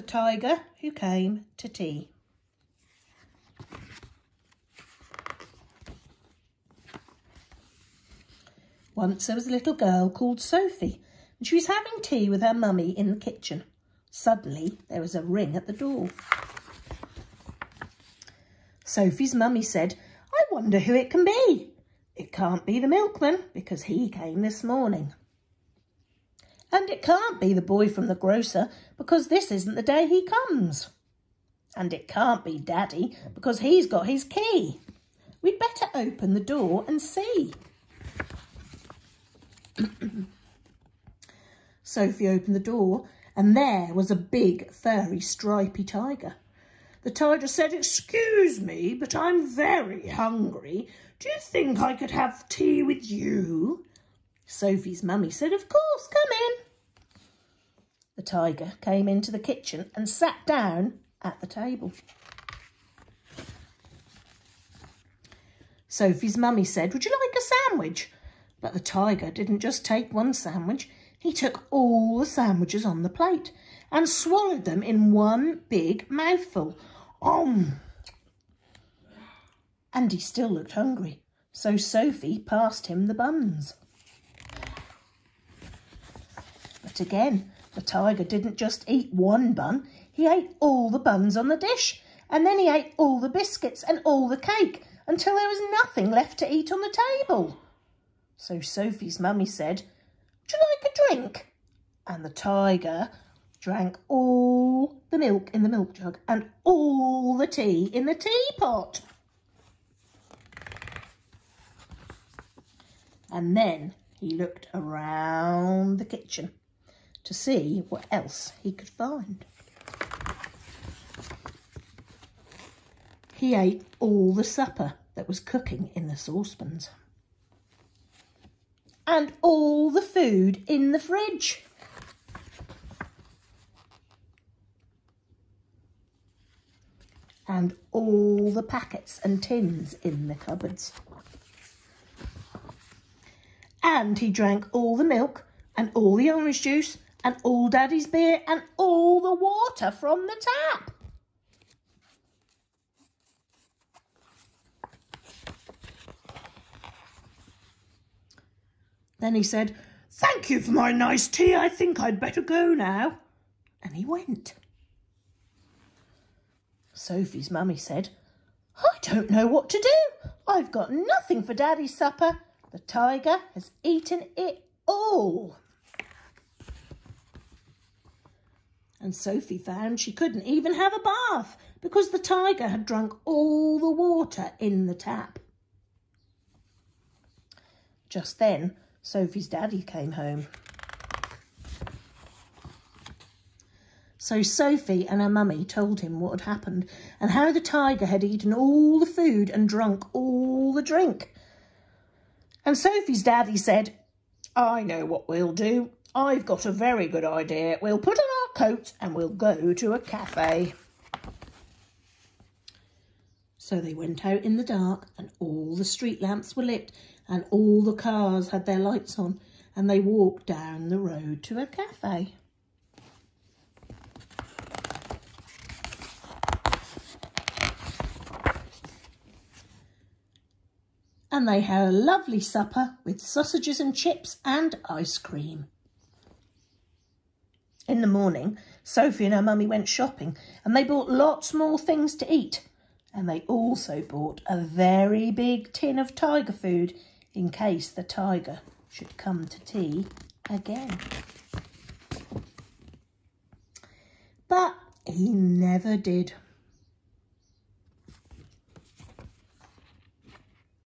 the tiger who came to tea. Once there was a little girl called Sophie and she was having tea with her mummy in the kitchen. Suddenly there was a ring at the door. Sophie's mummy said, I wonder who it can be. It can't be the milkman because he came this morning. And it can't be the boy from the grocer because this isn't the day he comes. And it can't be Daddy because he's got his key. We'd better open the door and see. Sophie opened the door and there was a big furry stripy tiger. The tiger said, excuse me, but I'm very hungry. Do you think I could have tea with you? Sophie's mummy said, of course, come in. The tiger came into the kitchen and sat down at the table. Sophie's mummy said, would you like a sandwich? But the tiger didn't just take one sandwich. He took all the sandwiches on the plate and swallowed them in one big mouthful. Om! And he still looked hungry, so Sophie passed him the buns. Again, the tiger didn't just eat one bun, he ate all the buns on the dish, and then he ate all the biscuits and all the cake until there was nothing left to eat on the table. So Sophie's mummy said, Would you like a drink? And the tiger drank all the milk in the milk jug and all the tea in the teapot. And then he looked around the kitchen to see what else he could find. He ate all the supper that was cooking in the saucepans and all the food in the fridge. And all the packets and tins in the cupboards. And he drank all the milk and all the orange juice and all Daddy's beer and all the water from the tap. Then he said, Thank you for my nice tea. I think I'd better go now. And he went. Sophie's mummy said, I don't know what to do. I've got nothing for Daddy's supper. The tiger has eaten it all. And Sophie found she couldn't even have a bath because the tiger had drunk all the water in the tap. Just then, Sophie's daddy came home. So Sophie and her mummy told him what had happened and how the tiger had eaten all the food and drunk all the drink. And Sophie's daddy said, I know what we'll do. I've got a very good idea. We'll put our coats and we'll go to a cafe. So they went out in the dark and all the street lamps were lit and all the cars had their lights on and they walked down the road to a cafe. And they had a lovely supper with sausages and chips and ice cream. In the morning, Sophie and her mummy went shopping and they bought lots more things to eat. And they also bought a very big tin of tiger food in case the tiger should come to tea again. But he never did.